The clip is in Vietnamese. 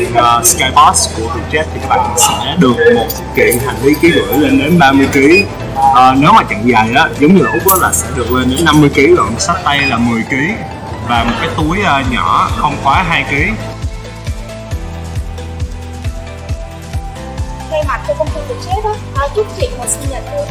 uh, Skybox của Vietjet thì các bạn sẽ được một kiện hành lý ký gửi lên đến 30 kg uh, nếu mà chặng dài á giống như là úc á là sẽ được lên đến 50 kg rồi sách tay là 10 kg và một cái túi uh, nhỏ không quá 2 kg thay mặt cho công ty Vietjet á, chúc chị một sinh nhật vui